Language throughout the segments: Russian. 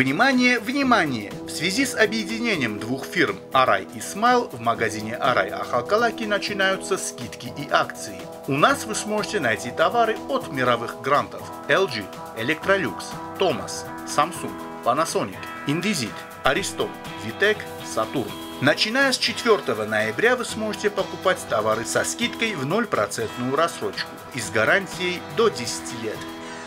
Внимание, внимание! В связи с объединением двух фирм Арай и Смайл в магазине Арай Ахалкалаки начинаются скидки и акции. У нас вы сможете найти товары от мировых грантов LG, Electrolux, Thomas, Samsung, Panasonic, Indesit, Ariston, Vitec, Saturn. Начиная с 4 ноября вы сможете покупать товары со скидкой в 0% рассрочку и с гарантией до 10 лет.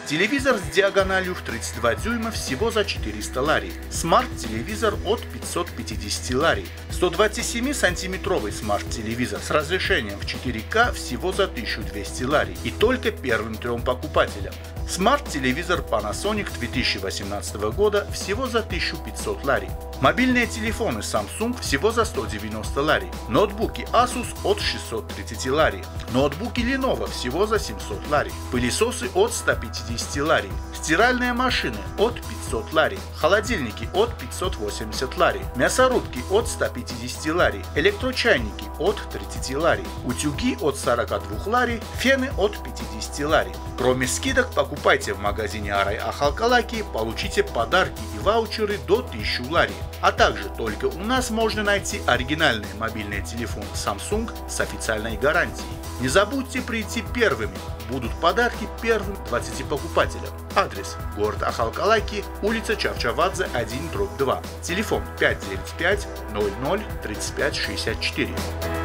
Телевизор с диагональю в 32 дюйма всего за 400 лари. Смарт-телевизор от 550 лари. 127-сантиметровый смарт-телевизор с разрешением в 4К всего за 1200 лари. И только первым трем покупателям. Смарт-телевизор Panasonic 2018 года всего за 1500 лари. Мобильные телефоны Samsung всего за 190 лари. Ноутбуки Asus от 630 лари. Ноутбуки Lenovo всего за 700 лари. Пылесосы от 150 лари. Стиральные машины от 500 лари. Холодильники от 580 лари. Мясорубки от 150 лари. Электрочайники от 30 лари. Утюги от 42 лари. Фены от 50 лари. Кроме скидок, покупайте в магазине Арай Ахалкалаки, получите подарки и ваучеры до 1000 лари. А также только у нас можно найти оригинальные мобильные телефоны Samsung с официальной гарантией. Не забудьте прийти первыми, будут подарки первым 20 покупателям. Адрес город Ахалкалаки, улица Чавчавадзе 1, дробь 2. Телефон 595 00 35 64.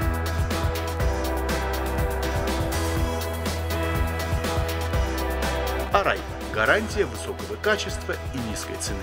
Арай. Гарантия высокого качества и низкой цены.